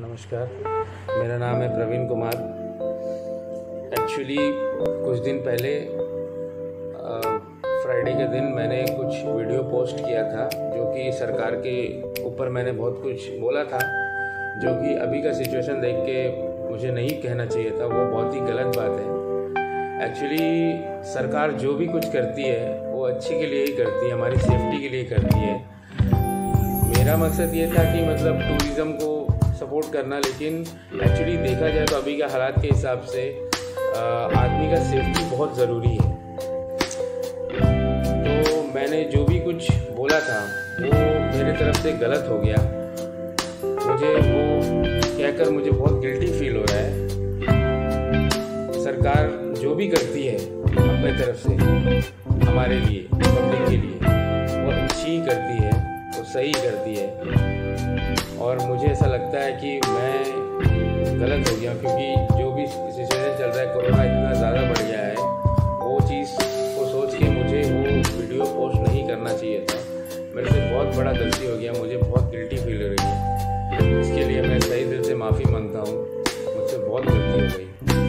नमस्कार। मेरा नाम है प्रवीण कुमार। एक्चुअली कुछ दिन पहले फ्राइडे के दिन मैंने कुछ वीडियो पोस्ट किया था, जो कि सरकार के ऊपर मैंने बहुत कुछ बोला था, जो कि अभी का सिचुएशन देख के मुझे नहीं कहना चाहिए था, वो बहुत ही गलत बात है। एक्चुअली सरकार जो भी कुछ करती है, वो अच्छी के लिए ही करती है, हमारी सेफ्टी के लिए करती है। मेरा मकसद ये था कि मतलब टूरिज़्म को सपोर्ट करना, लेकिन एक्चुअली देखा जाए तो अभी के हालात के हिसाब से आदमी का सेफ्टी बहुत ज़रूरी है। तो मैंने जो भी कुछ बोला था, वो मेरे तरफ़ से गलत हो गया। मुझे वो कहकर मुझे बहुत गिल्टी फील हो रहा है। सरकार जो भी करती है, अपने तरफ़ से, हमारे लिए पब्लिक के लिए, वो अच्छी करती है, वो सही करती है। लगता है कि मैं गलत हो गया, क्योंकि जो भी सिचुएशन चल रहा है, कोरोना इतना ज़्यादा बढ़ गया है, वो चीज़ को सोच के मुझे वो वीडियो पोस्ट नहीं करना चाहिए था। मेरे से बहुत बड़ा गलती हो गया, मुझे बहुत गिल्टी फील हो रही है। इसके लिए मैं सही दिल से माफ़ी माँगता हूँ, मुझसे बहुत गलती हो गई।